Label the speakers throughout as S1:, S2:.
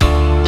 S1: Thank you.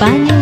S1: pan